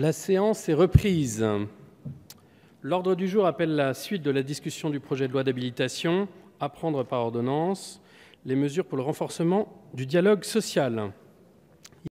La séance est reprise. L'ordre du jour appelle la suite de la discussion du projet de loi d'habilitation à prendre par ordonnance les mesures pour le renforcement du dialogue social.